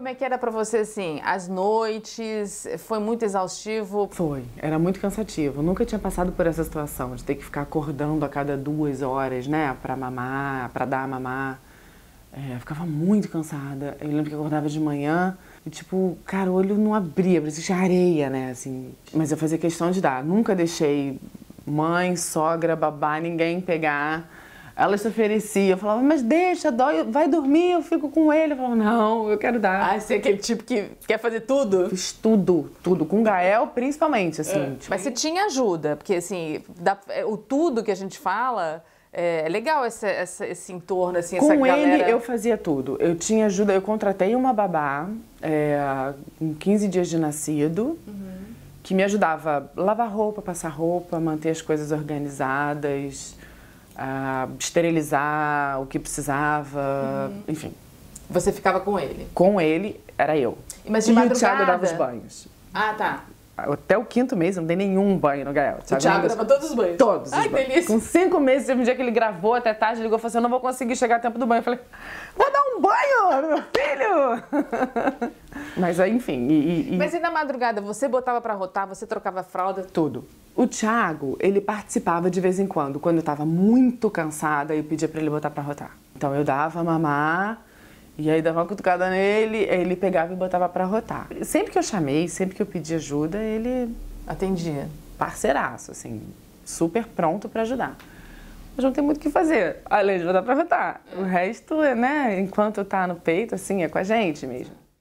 como é que era para você, assim, as noites? Foi muito exaustivo? Foi, era muito cansativo. Nunca tinha passado por essa situação de ter que ficar acordando a cada duas horas, né, para mamar, para dar a mamar. É, ficava muito cansada. Eu lembro que eu acordava de manhã e, tipo, cara, o olho não abria, parecia areia, né, assim. Mas eu fazia questão de dar. Nunca deixei mãe, sogra, babá, ninguém pegar. Elas se ofereciam, eu falava, mas deixa, dói, vai dormir, eu fico com ele. Eu falava, não, eu quero dar. Ah, você é aquele tipo que quer fazer tudo? Fiz tudo, tudo. Com Gael, principalmente, assim. É. Tipo... Mas você tinha ajuda, porque, assim, o tudo que a gente fala é, é legal esse, esse, esse entorno, assim, Com essa galera... ele, eu fazia tudo. Eu tinha ajuda, eu contratei uma babá é, com 15 dias de nascido, uhum. que me ajudava a lavar roupa, passar roupa, manter as coisas organizadas, esterilizar o que precisava, uhum. enfim. Você ficava com ele? Com ele, era eu. Mas de e madrugada? o Thiago dava os banhos. Ah, tá. Até o quinto mês eu não dei nenhum banho no Gael. O Thiago, Thiago dava todos os banhos? Todos Ai, os banhos. delícia. Com cinco meses, teve um dia que ele gravou até tarde, ligou e falou assim, eu não vou conseguir chegar a tempo do banho. Eu falei, vou dar um banho, meu filho! Mas enfim... E, e... Mas e na madrugada, você botava pra rotar, você trocava fralda? Tudo. O Thiago, ele participava de vez em quando. Quando eu tava muito cansada, eu pedia pra ele botar pra rotar. Então eu dava mamar e aí dava uma cutucada nele, ele pegava e botava para rotar. Sempre que eu chamei, sempre que eu pedi ajuda, ele atendia. Parceiraço, assim, super pronto para ajudar. Mas não tem muito o que fazer, além de botar para rotar. O resto, né, enquanto tá no peito, assim, é com a gente mesmo.